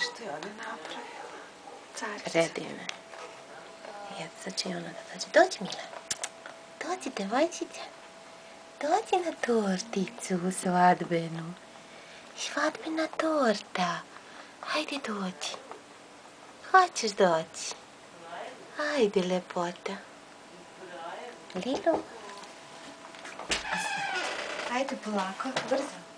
što je ona napravila? Carica. Predivno. Ja, sad će și ona da dođe. Dođi, Mila. Dođi, devojčića. Dođi na torticu svadbenu. Svadbena torta. Hajde dođi. Hoćeš doći? Hajde, lepota. Lilo. Hajde, polako, brzo.